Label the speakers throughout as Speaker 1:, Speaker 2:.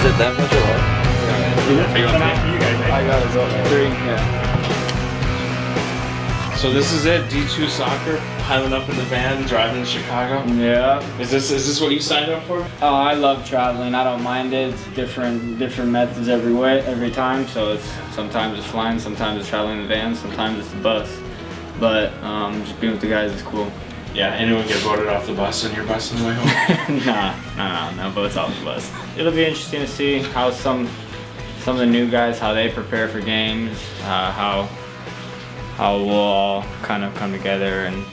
Speaker 1: Is it that much or what?
Speaker 2: Are you on me?
Speaker 3: I got it. Three, yeah.
Speaker 2: So this is it, D2 soccer, piling up in the van, driving to Chicago.
Speaker 3: Yeah.
Speaker 2: Is this is this what you signed up for?
Speaker 3: Oh, I love traveling. I don't mind it. It's different different methods every way every time. So it's sometimes it's flying, sometimes it's traveling in the van, sometimes it's the bus. But um, just being with the guys is cool.
Speaker 2: Yeah, anyone get voted off the bus on your bus on the way home?
Speaker 3: nah, nah, no boats off the bus. It'll be interesting to see how some some of the new guys how they prepare for games, uh, how how we'll all kind of come together and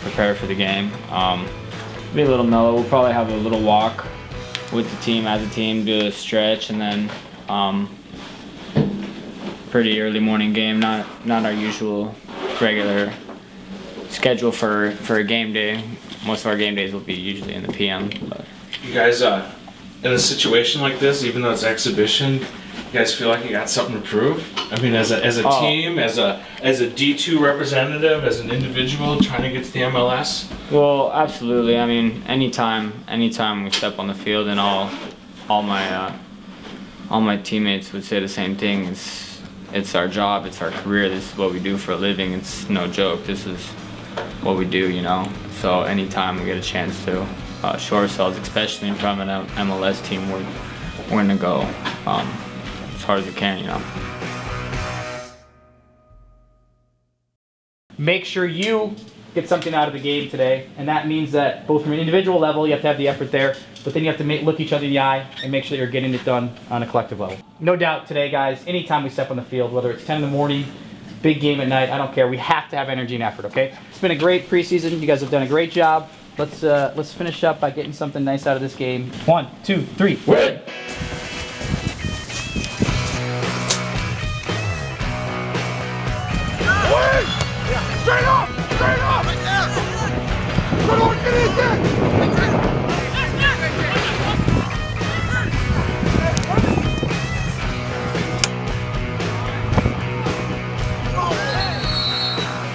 Speaker 3: prepare for the game. Um, be a little mellow. We'll probably have a little walk with the team as a team, do a stretch, and then um, pretty early morning game. Not not our usual regular schedule for for a game day. Most of our game days will be usually in the PM. But.
Speaker 2: You guys, uh, in a situation like this, even though it's exhibition, you guys feel like you got something to prove? I mean, as a, as a
Speaker 3: Oh.
Speaker 2: team, as a as a D2 representative, as an individual trying to get to the MLS?
Speaker 3: Well, absolutely. I mean, anytime, anytime we step on the field, and all, all my, uh, all my teammates would say the same thing. It's, it's our job. It's our career. This is what we do for a living. It's no joke. This is what we do, you know. So anytime we get a chance to uh, show ourselves, especially in front of an MLS team, we're, we're gonna go um, as hard as we can, you know.
Speaker 4: make sure you get something out of the game today. And that means that both from an individual level, you have to have the effort there, but then you have to make, look each other in the eye and make sure that you're getting it done on a collective level. No doubt today, guys, anytime we step on the field, whether it's 10 in the morning, big game at night, I don't care. We have to have energy and effort, okay? It's been a great preseason. You guys have done a great job. Let's, uh, let's finish up by getting something nice out of this game. One, two, three, win!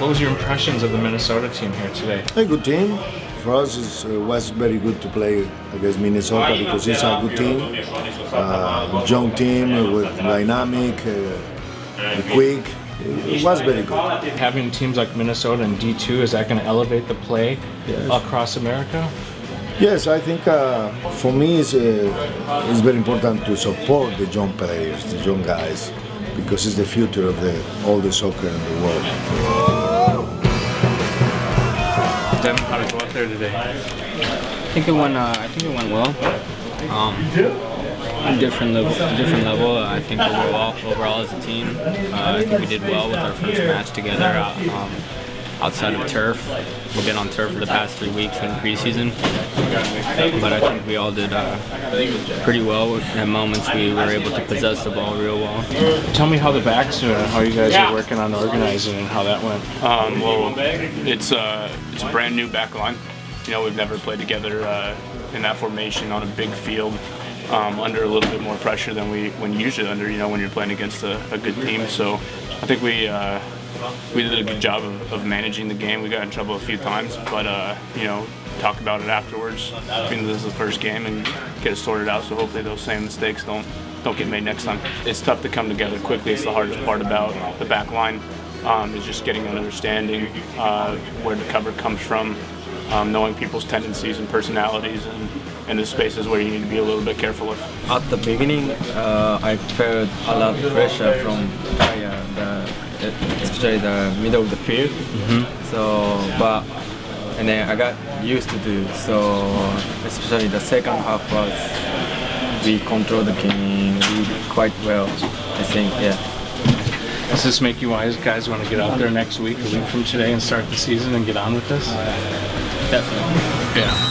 Speaker 2: Was your impressions of the Minnesota team here today?
Speaker 5: A good team. For us, it uh, was very good to play against Minnesota because it's a good team, uh, young team with dynamic, uh, quick. It was very good.
Speaker 2: Having teams like Minnesota and D2, is that going to elevate the play
Speaker 5: Yes.
Speaker 2: across America?
Speaker 5: Yes, I think uh, for me it's, uh, it's very important to support the young players, the young guys, because it's the future of the all the soccer in the world.
Speaker 2: Devin, how to go out there today?
Speaker 3: I think it went. Uh, I think it went well. Um, different level. Different level. I think overall, overall as a team, uh, I think we did well with our first match together. Uh, um, outside of turf, we've been on turf for the past three weeks in preseason, but I think we all did uh, pretty well. At moments, we were able to possess the ball real well.
Speaker 2: Tell me how the back's are, how you guys are working on organizing and how that went.
Speaker 6: Um, well, it's a it's a brand new back line. You know, we've never played together uh, in that formation on a big field, um, under a little bit more pressure than we when usually under. You know, when you're playing against a, a good team. So, I think we uh, we did a good job of, of managing the game. We got in trouble a few times, but uh, you know, talk about it afterwards. I mean, this is the first game and get it sorted out. So hopefully those same mistakes don't don't get made next time. It's tough to come together quickly. It's the hardest part about the back line. Um, is just getting an understanding uh, where the cover comes from, um, knowing people's tendencies and personalities, and, and the spaces where you need to be a little bit careful of.
Speaker 7: At the beginning, uh, I felt a lot of pressure from Kaya, the, especially the middle of the field. Mm-hmm. So, but and then I got used to do so. Especially the second half was we controlled the game quite well. I think, yeah.
Speaker 2: Does this make you wise guys want to get out there next week, a week from today, and start the season and get on with this?
Speaker 3: Definitely.
Speaker 2: Yeah.